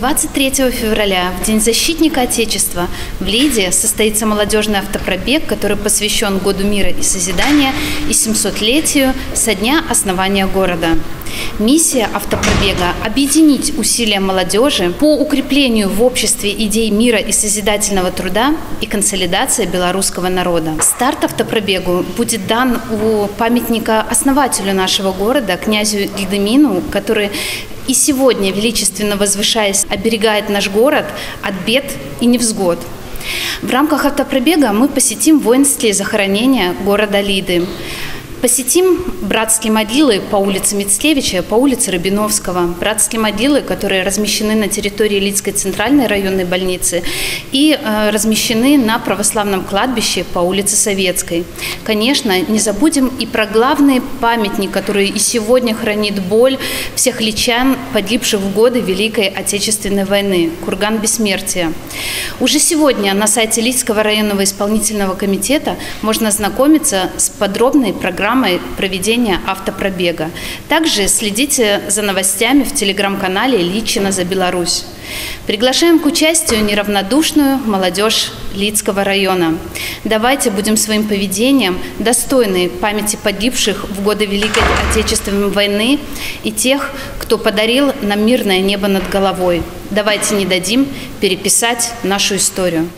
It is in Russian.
23 февраля, в День защитника Отечества, в Лиде состоится молодежный автопробег, который посвящен Году мира и созидания и 700-летию со дня основания города. Миссия автопробега – объединить усилия молодежи по укреплению в обществе идей мира и созидательного труда и консолидации белорусского народа. Старт автопробегу будет дан у памятника основателю нашего города, князю Гильдемину, который и сегодня, величественно возвышаясь, оберегает наш город от бед и невзгод. В рамках автопробега мы посетим воинские захоронения города Лиды. Посетим братские могилы по улице Мицкевича, по улице Рабиновского. Братские могилы, которые размещены на территории Лидской центральной районной больницы и э, размещены на православном кладбище по улице Советской. Конечно, не забудем и про главный памятник, который и сегодня хранит боль всех личан, погибших в годы Великой Отечественной войны, курган бессмертия. Уже сегодня на сайте Лидского районного исполнительного комитета можно ознакомиться с подробной программой программой проведения автопробега. Также следите за новостями в телеграм-канале «Личина за Беларусь». Приглашаем к участию неравнодушную молодежь Лицкого района. Давайте будем своим поведением достойны памяти погибших в годы Великой Отечественной войны и тех, кто подарил нам мирное небо над головой. Давайте не дадим переписать нашу историю.